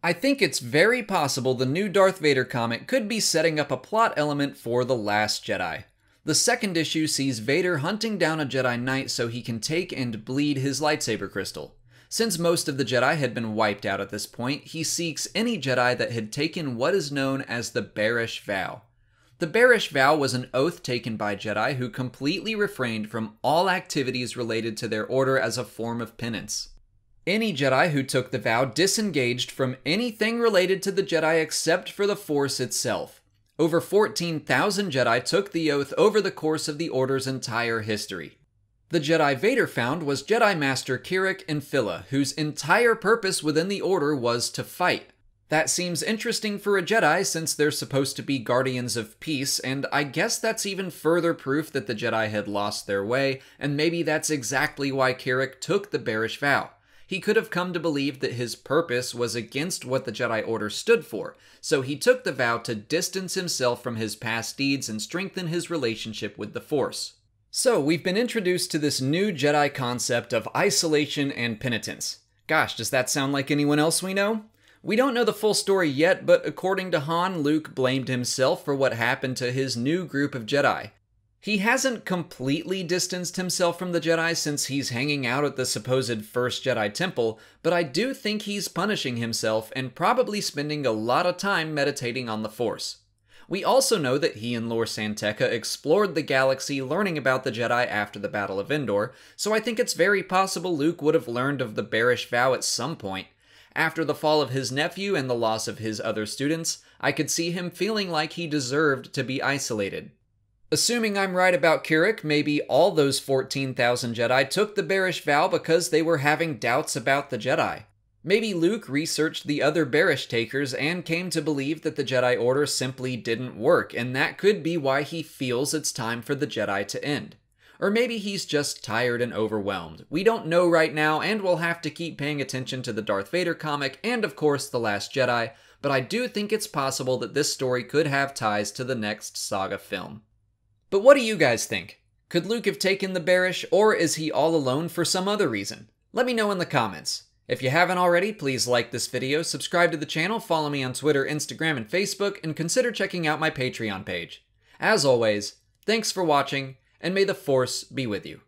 I think it's very possible the new Darth Vader comic could be setting up a plot element for The Last Jedi. The second issue sees Vader hunting down a Jedi Knight so he can take and bleed his lightsaber crystal. Since most of the Jedi had been wiped out at this point, he seeks any Jedi that had taken what is known as the Barash Vow. The Barash Vow was an oath taken by Jedi who completely refrained from all activities related to their order as a form of penance. Any Jedi who took the vow disengaged from anything related to the Jedi except for the Force itself. Over 14,000 Jedi took the oath over the course of the Order's entire history. The Jedi Vader found was Jedi Master Kirak Infil'a, whose entire purpose within the Order was to fight. That seems interesting for a Jedi since they're supposed to be guardians of peace, and I guess that's even further proof that the Jedi had lost their way, and maybe that's exactly why Kyrek took the Barash vow he could have come to believe that his purpose was against what the Jedi Order stood for, so he took the vow to distance himself from his past deeds and strengthen his relationship with the Force. So, we've been introduced to this new Jedi concept of isolation and penitence. Gosh, does that sound like anyone else we know? We don't know the full story yet, but according to Han, Luke blamed himself for what happened to his new group of Jedi. He hasn't completely distanced himself from the Jedi since he's hanging out at the supposed First Jedi Temple, but I do think he's punishing himself and probably spending a lot of time meditating on the Force. We also know that he and Lor San Tekka explored the galaxy learning about the Jedi after the Battle of Endor, so I think it's very possible Luke would have learned of the Barash vow at some point. After the fall of his nephew and the loss of his other students, I could see him feeling like he deserved to be isolated. Assuming I'm right about Kirak, maybe all those 14,000 Jedi took the Barash vow because they were having doubts about the Jedi. Maybe Luke researched the other Barash takers and came to believe that the Jedi Order simply didn't work, and that could be why he feels it's time for the Jedi to end. Or maybe he's just tired and overwhelmed. We don't know right now, and we'll have to keep paying attention to the Darth Vader comic and, of course, The Last Jedi, but I do think it's possible that this story could have ties to the next saga film. But what do you guys think? Could Luke have taken the Barash, or is he all alone for some other reason? Let me know in the comments. If you haven't already, please like this video, subscribe to the channel, follow me on Twitter, Instagram, and Facebook, and consider checking out my Patreon page. As always, thanks for watching, and may the Force be with you.